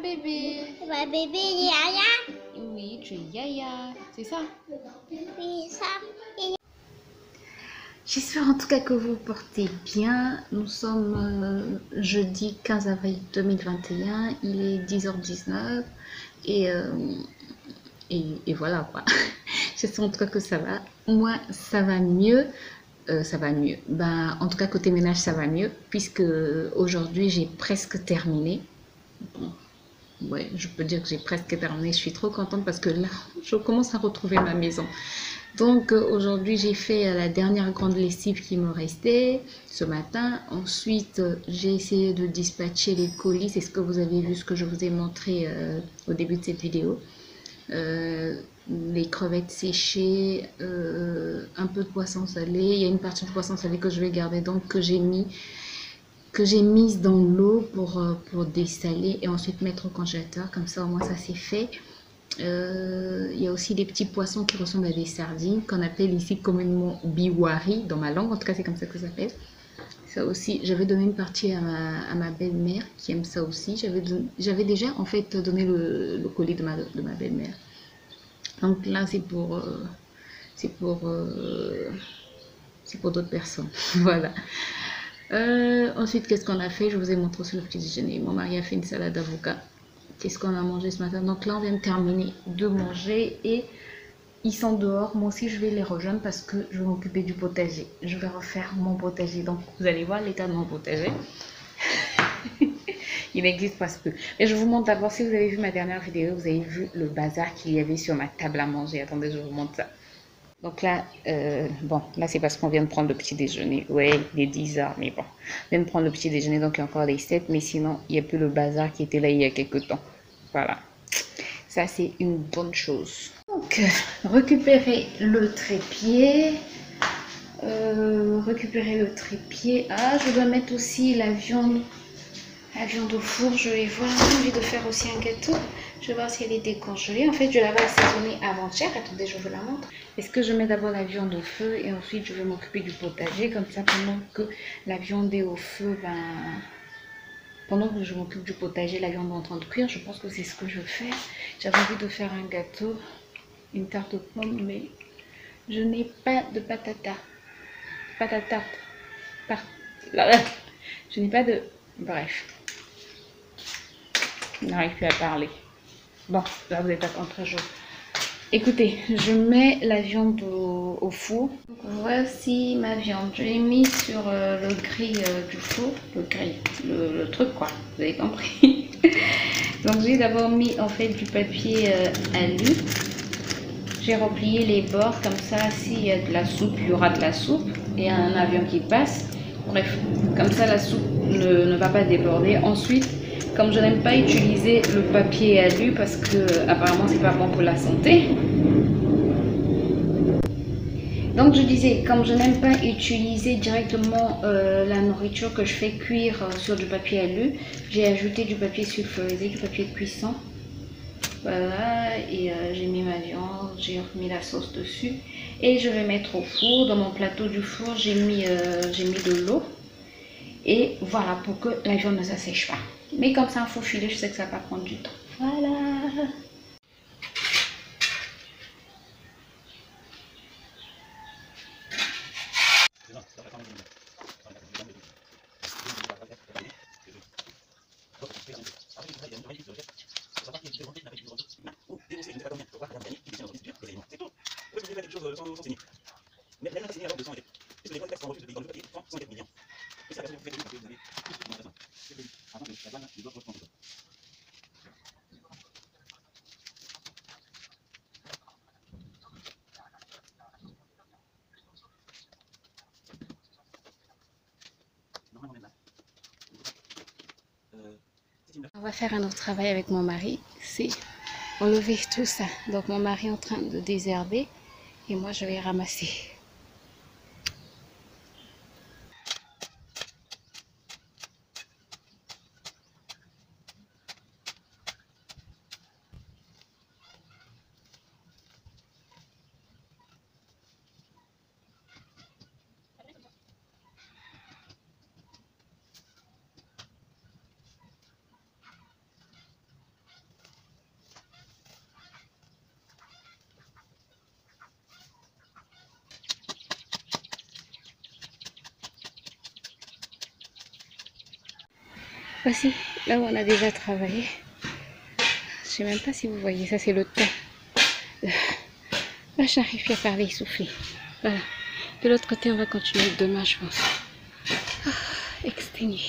bébé. Ma bébé Yaya. Oui, tu es Yaya, c'est ça? Oui, ça. J'espère en tout cas que vous portez bien. Nous sommes euh, jeudi 15 avril 2021. Il est 10h19 et, euh, et, et voilà quoi. J'espère en tout cas que ça va. Moi, ça va mieux. Euh, ça va mieux. Ben, en tout cas, côté ménage, ça va mieux puisque aujourd'hui, j'ai presque terminé. Bon, ouais, je peux dire que j'ai presque terminé. Je suis trop contente parce que là, je commence à retrouver ma maison. Donc euh, aujourd'hui, j'ai fait euh, la dernière grande lessive qui me restait ce matin. Ensuite, euh, j'ai essayé de dispatcher les colis. C'est ce que vous avez vu, ce que je vous ai montré au début de cette vidéo. Les crevettes séchées, un peu de poisson salé. Il y a une partie de poisson salé que je vais garder, donc que j'ai mis que j'ai mise dans l'eau pour, euh, pour dessaler et ensuite mettre au congélateur. Comme ça, au moins, ça c'est fait. Euh, il y a aussi des petits poissons qui ressemblent à des sardines qu'on appelle ici communément biwari dans ma langue. En tout cas, c'est comme ça que ça s'appelle. Ça aussi, j'avais donné une partie à ma, belle-mère qui aime ça aussi. J'avais déjà en fait donné le, colis de ma, de ma belle-mère. Donc là, c'est pour, euh, pour, c'est pour d'autres personnes. voilà. Euh, ensuite, qu'est-ce qu'on a fait? Je vous ai montré sur le petit déjeuner. Mon mari a fait une salade d'avocat. Qu'est-ce qu'on a mangé ce matin? Donc là, on vient de terminer de manger et ils sont dehors. Moi aussi, je vais les rejoindre parce que je vais m'occuper du potager. Je vais refaire mon potager. Donc, vous allez voir l'état de mon potager. Il existe presque peu. Mais je vous montre d'abord, si vous avez vu ma dernière vidéo, vous avez vu le bazar qu'il y avait sur ma table à manger. Attendez, je vous montre ça. Donc là, euh, bon, là c'est parce qu'on vient de prendre le petit déjeuner. Ouais, il est 10 heures, mais bon. On vient de prendre le petit déjeuner, donc il y a encore les 7, mais sinon, il n'y a plus le bazar qui était là il y a quelques temps. Voilà. Ça, c'est une bonne chose. Donc, récupérer le trépied. Euh, récupérer le trépied. Ah, je dois mettre aussi la viande. La viande au four, je vais voir. J'ai envie de faire aussi un gâteau. Je vais voir si elle est décongelée. En fait, je l'avais assaisonnée avant-hier. Attendez, je vous la montre. Est-ce que je mets d'abord la viande au feu et ensuite je vais m'occuper du potager comme ça pendant que la viande est au feu, ben pendant que je m'occupe du potager, la viande est en train de cuire. Je pense que c'est ce que je fais. J'avais envie de faire un gâteau, une tarte aux pommes, mais je n'ai pas de patata. Pâte à tarte. Par- Je n'ai pas de. Bref. N'arrive plus à parler. Bon, là vous êtes train de Écoutez, je mets la viande au, four. Voici ma viande. Je l'ai mis sur euh, le grill euh, du four. Le le, le truc quoi. Vous avez compris? Donc j'ai d'abord mis en fait du papier euh, alu. J'ai replié les bords comme ça. S'il y a de la soupe, il y aura de la soupe. Et un avion qui passe. Bref, comme ça la soupe ne, ne va pas déborder. Ensuite, comme je n'aime pas utiliser le papier alu parce que apparemment c'est pas bon pour la santé. Donc je disais, comme je n'aime pas utiliser directement euh, la nourriture que je fais cuire euh, sur du papier alu, j'ai ajouté du papier sulfurisé, du papier cuisson. Voilà, et euh, j'ai mis ma viande, j'ai mis la sauce dessus. Et je vais mettre au four. Dans mon plateau du four, j'ai mis, j'ai mis de l'eau. Et voilà, pour que la viande ne s'assèche pas. Mais comme ça, il faut filer, je sais que ça va pas prendre du temps. Voilà. On va faire un autre travail avec mon mari, c'est enlever tout ça. Donc mon mari est en train de désherber et moi je vais ramasser. Voici, là où on a déjà travaillé. Je sais même pas si vous voyez, ça c'est le temps. Là, j'arrive plus à parler essoufflé. Voilà. De l'autre côté, on va continuer demain, je pense. Ah, exténué.